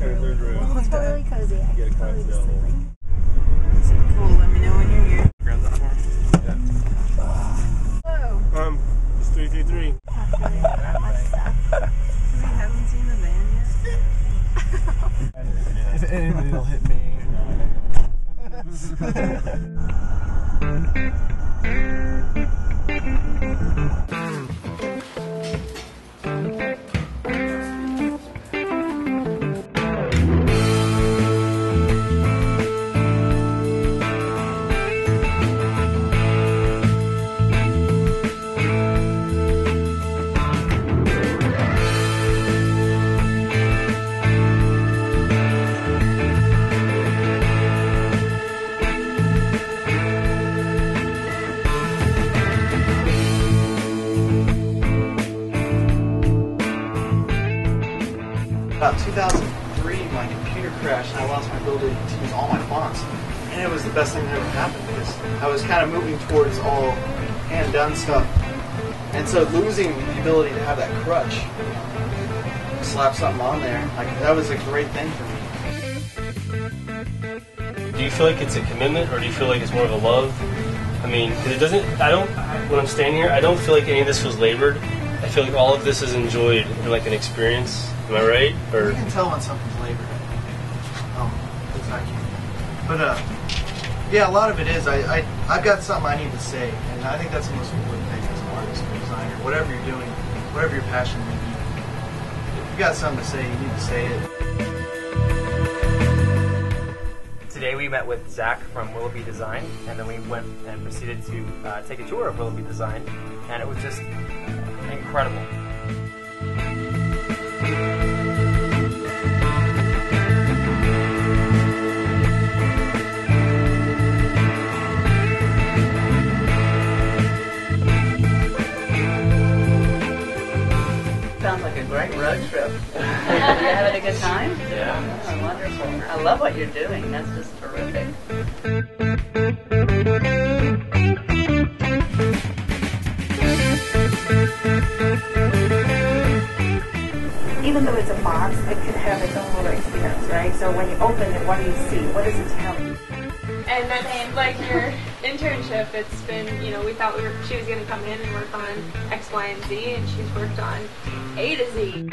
choice, Yeah. second or third row. It's totally cozy. I Get a could totally be cocktail. sleeping. Cool. Let me know when you're here. Grab that for me. Whoa. Um, it's three three three. Have to really grab my stuff. We haven't seen the van yet. If anybody will hit me. About 2003, my computer crashed and I lost my ability to use all my fonts. And it was the best thing that ever happened because I was kind of moving towards all hand done stuff. And so losing the ability to have that crutch, slap something on there, like that was a great thing for me. Do you feel like it's a commitment, or do you feel like it's more of a love? I mean, it doesn't. I don't. When I'm standing here, I don't feel like any of this feels labored. I feel like all of this is enjoyed and like an experience. Am I right? Or You Or can tell when something's labor. Um, exactly. But uh, yeah, a lot of it is. I, I I've got something I need to say, and I think that's the most important thing as an artist or designer, whatever you're doing, whatever your passion may be. If you got something to say, you need to say it. Today we met with Zack from Willoughby Design, and then we went and proceeded to uh, take a tour of Willoughby Design, and it was just incredible. Sounds like a great road trip. you having a good time? Yeah. Oh, wonderful. I love what you're doing. That's just terrific. Even though it's a box, it could have its own little experience, right? So when you open it, what do you see? What does it tell you? And then, like your internship, it's been, you know, we thought we were, she was going to come in and work on X, Y, and Z, and she's worked on A to Z.